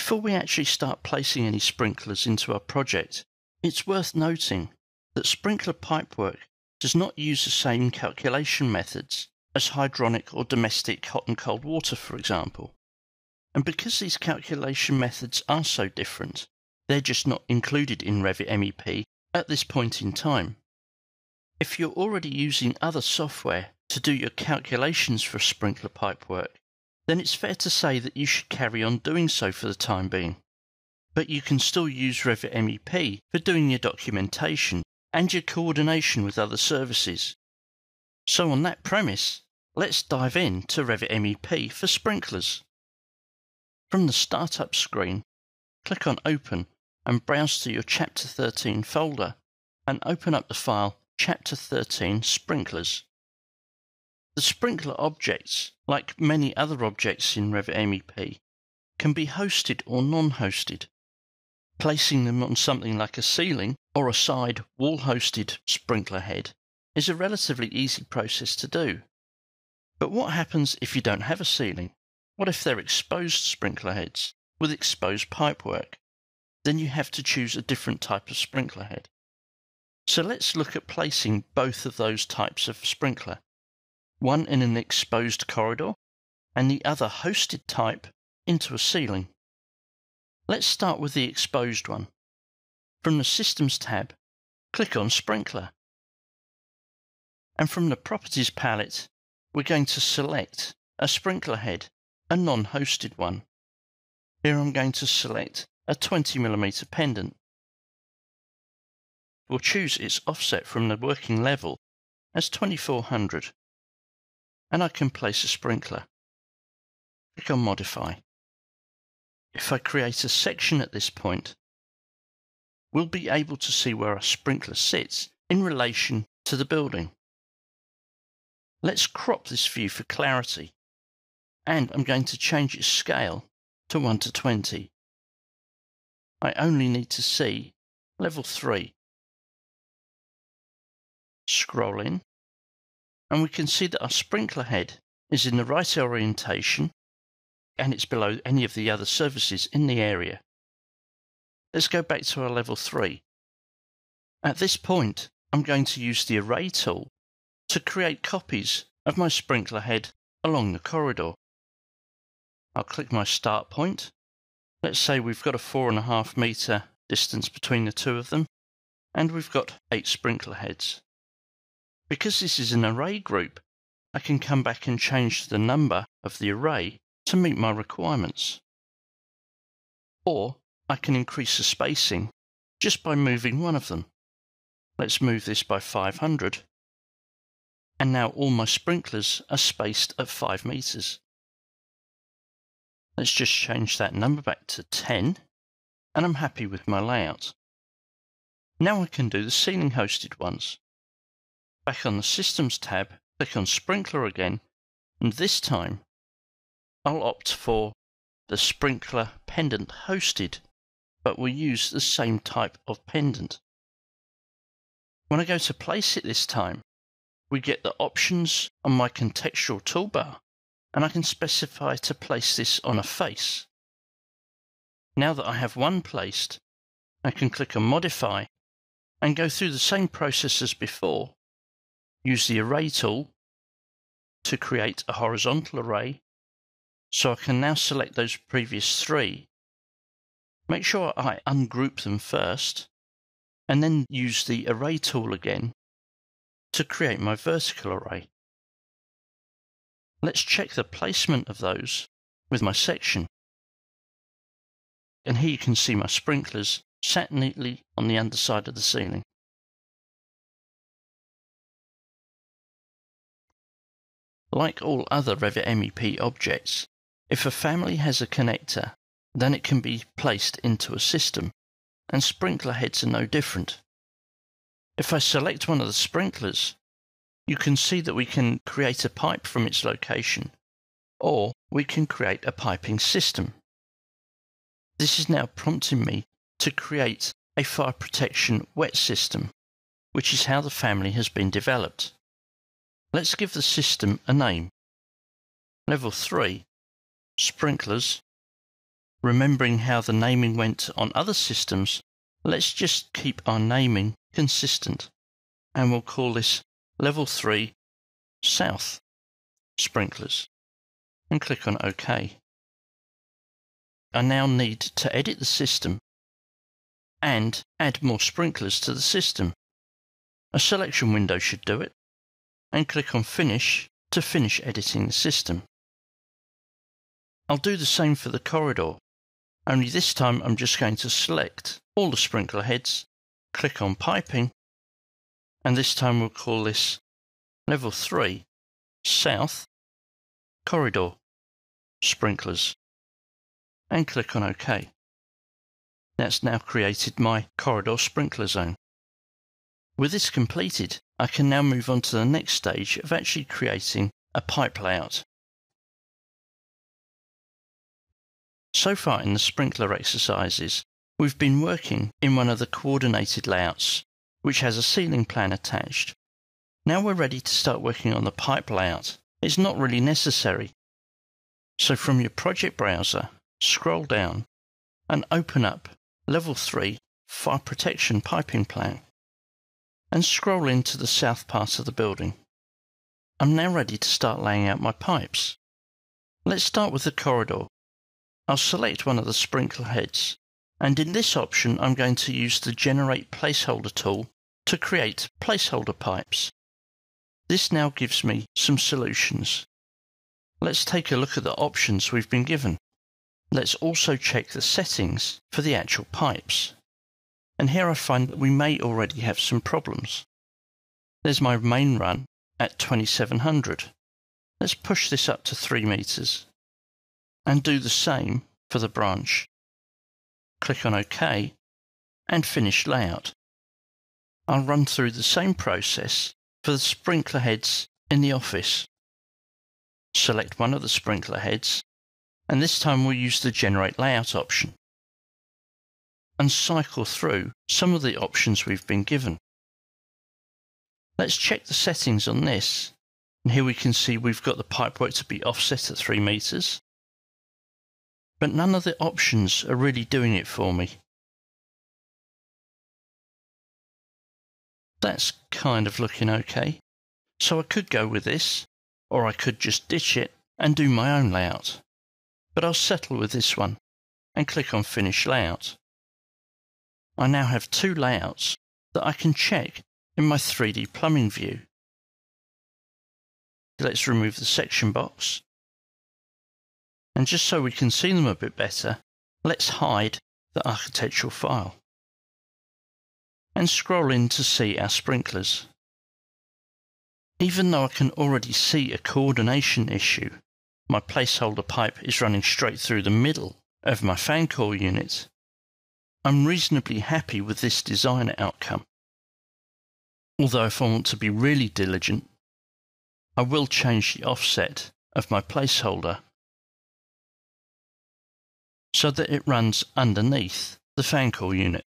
Before we actually start placing any sprinklers into our project, it's worth noting that sprinkler pipework does not use the same calculation methods as hydronic or domestic hot and cold water, for example. And because these calculation methods are so different, they're just not included in Revit MEP at this point in time. If you're already using other software to do your calculations for sprinkler pipework, then it's fair to say that you should carry on doing so for the time being. But you can still use Revit MEP for doing your documentation and your coordination with other services. So, on that premise, let's dive in to Revit MEP for sprinklers. From the Startup screen, click on Open and browse to your Chapter 13 folder and open up the file Chapter 13 Sprinklers. The sprinkler objects, like many other objects in Revit MEP, can be hosted or non-hosted. Placing them on something like a ceiling or a side wall-hosted sprinkler head is a relatively easy process to do. But what happens if you don't have a ceiling? What if they're exposed sprinkler heads with exposed pipework? Then you have to choose a different type of sprinkler head. So let's look at placing both of those types of sprinkler one in an exposed corridor, and the other hosted type into a ceiling. Let's start with the exposed one. From the Systems tab, click on Sprinkler. And from the Properties palette, we're going to select a sprinkler head, a non-hosted one. Here I'm going to select a 20mm pendant. We'll choose its offset from the working level as 2400 and I can place a sprinkler. Click on Modify. If I create a section at this point, we'll be able to see where our sprinkler sits in relation to the building. Let's crop this view for clarity, and I'm going to change its scale to 1 to 20. I only need to see level 3. Scroll in and we can see that our sprinkler head is in the right orientation and it's below any of the other surfaces in the area. Let's go back to our level 3. At this point, I'm going to use the array tool to create copies of my sprinkler head along the corridor. I'll click my start point. Let's say we've got a four and a half meter distance between the two of them, and we've got eight sprinkler heads. Because this is an array group, I can come back and change the number of the array to meet my requirements. Or I can increase the spacing just by moving one of them. Let's move this by 500. And now all my sprinklers are spaced at 5 meters. Let's just change that number back to 10 and I'm happy with my layout. Now I can do the ceiling hosted ones. Back on the Systems tab, click on Sprinkler again, and this time I'll opt for the Sprinkler Pendant Hosted, but we'll use the same type of pendant. When I go to place it this time, we get the options on my contextual toolbar, and I can specify to place this on a face. Now that I have one placed, I can click on Modify and go through the same process as before use the array tool to create a horizontal array. So I can now select those previous three. Make sure I ungroup them first, and then use the array tool again to create my vertical array. Let's check the placement of those with my section. And here you can see my sprinklers sat neatly on the underside of the ceiling. Like all other Revit MEP objects, if a family has a connector, then it can be placed into a system, and sprinkler heads are no different. If I select one of the sprinklers, you can see that we can create a pipe from its location, or we can create a piping system. This is now prompting me to create a fire protection wet system, which is how the family has been developed. Let's give the system a name. Level 3 Sprinklers remembering how the naming went on other systems, let's just keep our naming consistent. And we'll call this level 3 south sprinklers and click on OK. I now need to edit the system and add more sprinklers to the system. A selection window should do it and click on Finish to finish editing the system. I'll do the same for the corridor, only this time I'm just going to select all the sprinkler heads, click on Piping, and this time we'll call this Level 3 South Corridor Sprinklers and click on OK. That's now created my corridor sprinkler zone. With this completed, I can now move on to the next stage of actually creating a pipe layout. So far in the sprinkler exercises, we've been working in one of the coordinated layouts, which has a ceiling plan attached. Now we're ready to start working on the pipe layout. It's not really necessary. So from your project browser, scroll down and open up Level 3 Fire Protection Piping Plan and scroll into the south part of the building. I'm now ready to start laying out my pipes. Let's start with the corridor. I'll select one of the sprinkler heads, and in this option I'm going to use the Generate Placeholder tool to create placeholder pipes. This now gives me some solutions. Let's take a look at the options we've been given. Let's also check the settings for the actual pipes and here I find that we may already have some problems. There's my main run at 2700. Let's push this up to 3 meters and do the same for the branch. Click on OK and finish layout. I'll run through the same process for the sprinkler heads in the office. Select one of the sprinkler heads and this time we'll use the generate layout option and cycle through some of the options we've been given. Let's check the settings on this. And here we can see we've got the pipework to be offset at 3 meters. But none of the options are really doing it for me. That's kind of looking okay. So I could go with this, or I could just ditch it and do my own layout. But I'll settle with this one and click on Finish Layout. I now have two layouts that I can check in my 3D plumbing view. Let's remove the section box. And just so we can see them a bit better, let's hide the architectural file. And scroll in to see our sprinklers. Even though I can already see a coordination issue, my placeholder pipe is running straight through the middle of my fan coil unit I'm reasonably happy with this design outcome. Although if I want to be really diligent, I will change the offset of my placeholder so that it runs underneath the fan coil unit.